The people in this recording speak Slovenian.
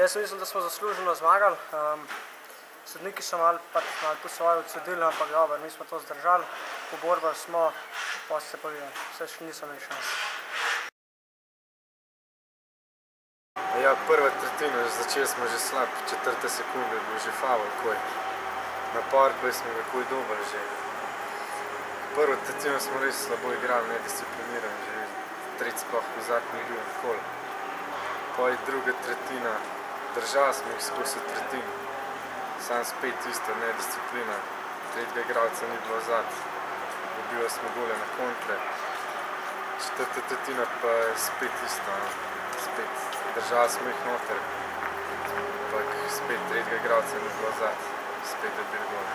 Jaz mislim, da smo zasluženo zmagali. Um, sodniki so malo pač mal tu svoje odsodili, ampak dobro, mi smo to zdržali, poborbali smo, pa se pa videli, vse še niso imeli šans. Ja, prva tretjina, začeli smo že slab, četrte sekunde je bil že faul, koj. Na parku smo ga koj dober že. Prvo tretjino smo res slabo igrali, nedisciplinirani, že tretj sploh v zadnji bil nikoli. Pa je druga tretjina, držali smo jih skozi tretjino. Sam spet isto, nedisciplina, tretjega igralca ni bilo zad. Dobili smo gole na kontre. Četrta tretjina pa je spet isto, no. spet držali smo jih noter, ampak spet tretjega igralca ni bilo zad, spet je bil gol.